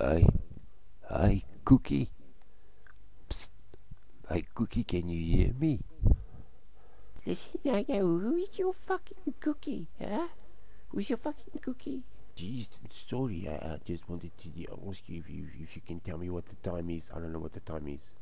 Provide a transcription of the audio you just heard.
Hi. Hi, Cookie. Psst. hi, Cookie, can you hear me? Listen, I go, who's your fucking cookie, huh? Who's your fucking cookie? Jeez, sorry, I, I just wanted to ask you if you if you can tell me what the time is. I don't know what the time is.